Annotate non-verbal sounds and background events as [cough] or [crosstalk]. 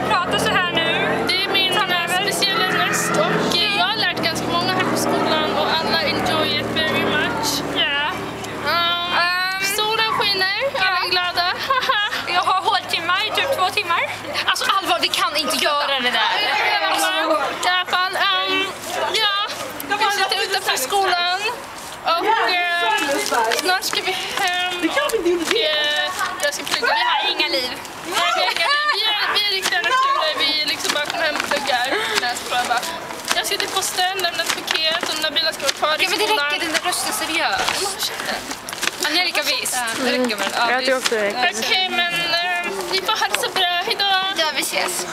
prata så här nu? Det är min speciella röst och eh, jag har lärt ganska många här på skolan och alla enjoy it very much. Ja. Um, Ehm. solen skiner, alla är glada. [laughs] Jag har håltimmar i typ två timmar. Alltså allvar, vi kan inte göra det där. I alla fall, um, ja, sitter utanför skolan och eh, snart ska vi hem och eh, jag ska plugga. Vi har inga liv. Nej, vi, är inga- vi, är, vi är riktiga naturer, vi liksom bara kommer hem och pluggar. Näspröva. Till posten, lämna ett paket och Nabila ska vara kvar i Okej men det skolan. räcker, den där rösten är seriös. Angelica visst, det räcker väl? Ja, Jag tror också det räcker. Okej, men eh, vi får så bra. Hejdå! Ja, vi ses.